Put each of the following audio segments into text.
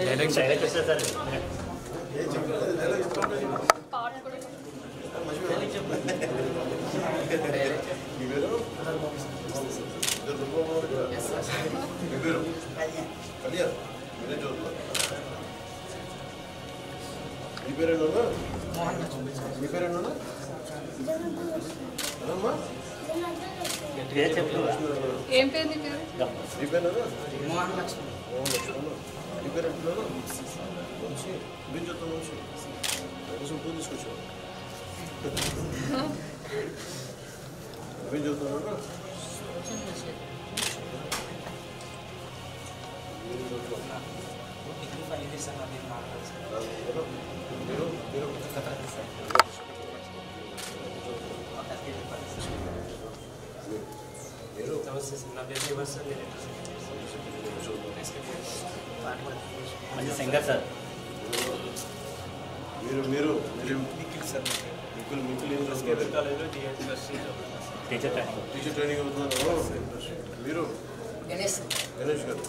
Direct direct వస్తుంది sir ఏం చెప్పలేదు డైలాగ్ చెప్తాను పాట కూడా మీ పేరు ఇద్దరు దుర్గమ్మ గారు. మీ పేరు కళ్యాణ్ మీరేం చదువుతున్నారు మీ పేరేనా మీ పేరేనా అమ్మా గట్టిగా చెప్పు ఏం పేరు నీ పేరు మీ పేరేనా మోహన్ లక్ష్మి ఓ లక్ష్మణ మీ పేరు ఎంటున్నాను వంశీ ఏం చెప్తాను వంశీ కోసం పూజ తీసుకొచ్చావు ఏం చదువుతున్నాను డిగ్రీ ఫైవ్ ఇయర్స్ అన్న మీరు మాట్లాడారు మీరు మీరు మీరు నా పేరు యువర్ సార్ మంచి సింగర్ సార్ మీరు మీరు మీరు నిఖిల్ సార్ మిక్కులు మిక్కులు ఏం చదువుతున్నారు కాలేజ్లో DSSC teacher training teacher training అవుతున్నారు మీరు గణేష్ గణేష్ గారు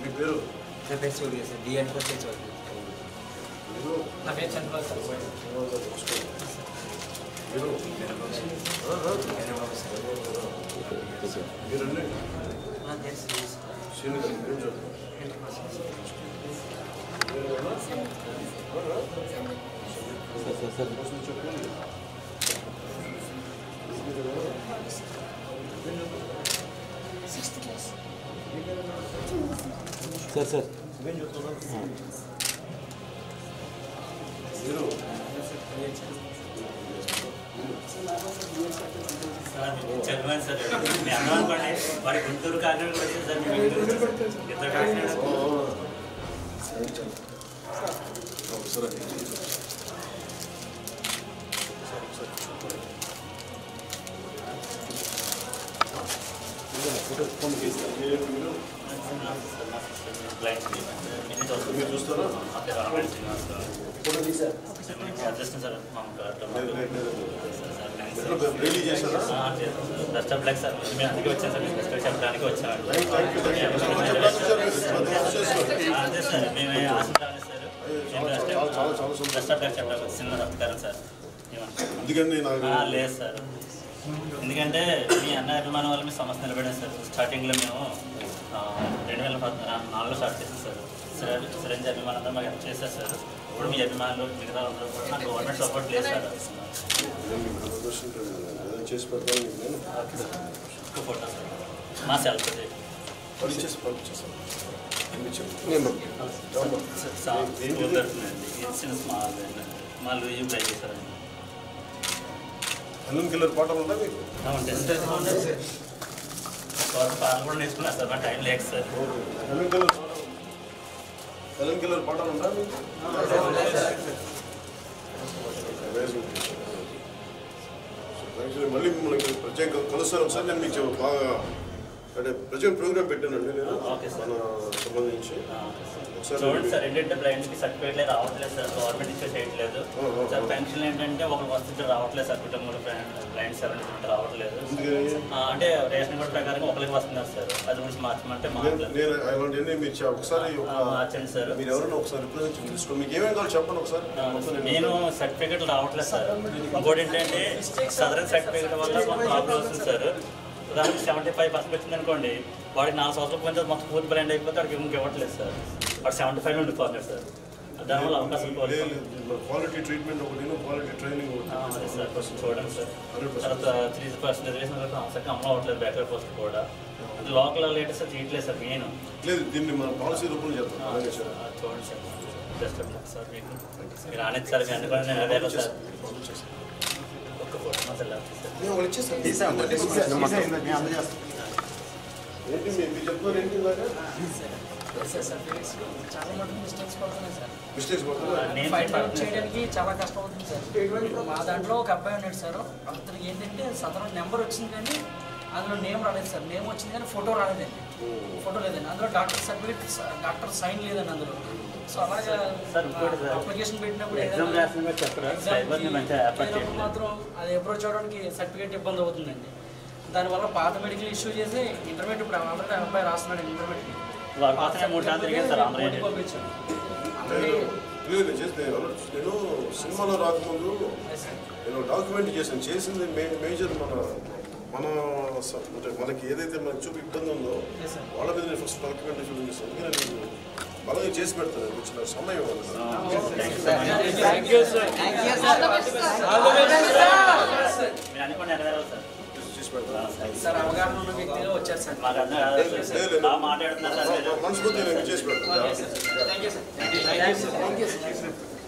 మీ పేరు నా పేరు సూర్య సార్ డిఎడ్ ఫస్ట్ చదువు మీరు నా పేరు చంద్రబాబు సార్ నమస్కారం మీరు ఆ, ఆ. మీరండి నా పేరు Shri sir Birini şimdi önce Sesler. Sesler. మీ అన్నం అనుకోండి వాడి గుంటూరు కాకినాడ కూడా వచ్చింది సార్ మీ ఇంటికి వచ్చేసి. ఇద్దరు కాకినాడ ఒకసారి బ్లైండ్ మీరు చూస్తారా అదృష్టం సార్ మా బెస్ట్ ఆఫ్ లక్ సార్ మేము అందుకే వచ్చాను సార్ బెస్ట్ చెప్పడానికి వచ్చాను సార్ అదే సార్ మేమే ఆశ sir best of luck sir లేదు సార్. ఎందుకంటే మీ అన్న అభిమానం వల్ల మీ సంస్థ నిలబడాం సార్. స్టార్టింగ్లో మేము రెండు వేల పద్నాలుగులో నాలుగులో స్టార్ట్ చేసాం సార్. సరే సరైన అభిమానంతో మాకు హెల్ప్ చేశారు సార్ ఇప్పుడు మీ అభిమానులు మిగతా అందరూ కూడా నాకు గవర్నమెంట్ సపోర్ట్ లేదు సార్ చేసి ఫోటో సార్ మా సెల్ఫ్ స్మాల్ రివ్యూ ట్రై చేశారండి హెలన్ కిల్లర్ పాటలు ఉంటాయి మీకు ఉంటుంది సార్ పాటలు కూడా నేర్చుకున్నారు సార్ మా టైం లేక sir Helen killer Helen Keller పాటలు ఉంటాయి మీకు Amazing. Actually, మళ్ళీ మిమ్మల్ని ప్రత్యేక కలుస్తాను ఒకసారి నేను మీకు చెప్ప- బాగా అంటే ప్రత్యేక ప్రోగ్రామ్ పెట్టానండి నేను ఓకే సార్. మన సంబంధించి. చూడండి సార్ ఏంటంటే బ్లైండ్స్కి సర్టిఫికేట్లే రావట్లేదు సార్ గవర్నమెంట్ ఇచ్చే చేయట్లేదు. సార్. పెన్షన్ ఏంటంటే ఒకరికి వస్తుంటే రావట్లేదు సార్ కుటుంబంలో బ్లైండ్ సెవెన్ రావట్లేదు. అంటే రేషన్ కార్డు ప్రకారం ఒకరికి వస్తున్నారు సార్ అది గురించి మార్చమంటే ఒక- మార్చండి సార్. మీరు ఒకసారి నేను- సర్టిఫికేట్ రావట్లేదు సార్. ఇంకోటి ఏంటంటే సదరన్ సర్టిఫికేట్ వల్ల ప్రాబ్లం వస్తుంది సార్. ఉదాహరణకి సెవెంటీ ఫైవ్ పర్సెంట్ వచ్చింది అనుకోండి వాడికి నాలుగు సంవత్సరాల కొంచెం మొత్తం పూర్తి బ్రాండ్ అయిపోతే వాడికి ఇంక ఇవ్వట్లేదు సార్. వాడు సెవెంటీ ఫైవ్ ఉండిపోతున్నాడు సార్ దానివల్ల అవకాశం లేదు, లేదు. క్వాలిటీ ట్రీట్మెంట్ ఒకటి క్వాలిటీ ట్రైనింగ్ ఒకటి. అదే సార్ కొంచెం చూడండి సార్. తర్వాత త్రీ పర్సెంట్ రిజర్వేషన్ వరకు అవసరం అమలు అవ్వట్లేదు బ్యాక్వర్డ్ పోస్ట్ కూడా. లోకల్ లేటెస్ట్ తీయట్లేదు సార్ మెయిన్. లేదు దీన్ని మన పాలసీ రూపంలో చేద్దాం. సార్. చూడండి sir. Best of luck sir మీకు. మీరు ఆనేది సార్ మీరు అనుకోండి నేను అదే సార్. ఒక్క ఫోటో మా సార్. ఏంటి మీ- మీరు చెప్తున్నారు ఏంటి ఇలాగా చాలా మటుకు మిస్టేక్స్ పడుతున్నాయి సార్. మిస్టేక్స్ అవుట్ చేయడానికి చాలా కష్టం అవుతుంది సార్ మా దాంట్లో ఒక అబ్బాయి ఉన్నాడు సార్. అతనికి ఏంటంటే సదరం నెంబర్ వచ్చింది కానీ అందులో నేమ్ రాలేదు సార్. నేమ్ వచ్చింది కానీ ఫోటో రాలేదండి. ఫోటో లేదండి. అందులో డాక్టర్ సర్టిఫికేట్ డాక్టర్ సైన్ లేదండి అందులో. సో అలాగా. అప్లికేషన్ పెట్టినప్పుడు ఎగ్జామ్ మాత్రం అది అప్రోచ్ అవడానికి సర్టిఫికేట్ ఇబ్బంది అవుతుందండి. దానివల్ల పాత మెడికల్ ఇష్యూ చేసి ఇంటర్మీడియట్ ఇప్పుడు ఆల్రెడీ అబ్బాయి రాస్తున్నాడు ఇంటర్మీడియట్. నేను క్లియర్గా చేస్తే నేను సినిమాలో రాకముందు నేను డాక్యుమెంట్ చేశాను. చేసింది మే మేజర్ మన మన స- అంటే మనకి ఏదైతే మనకి చూపి ఇబ్బంది ఉందో. వాళ్ళ మీద నేను ఫస్ట్ డాక్యుమెంటేషన్ చేస్తాను అందుకే నేను బలంగా చేసి పెడతాను. వచ్చిన సమయం ఇవ్వాలి sir. All the best sir మీరు అనుకోండి నెరవేరాలి సార్ అవగాహన ఉన్న వ్యక్తిగా వచ్చారు సార్. మాట్లాడుతున్నారు thank you sir thank you sir